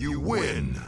You win!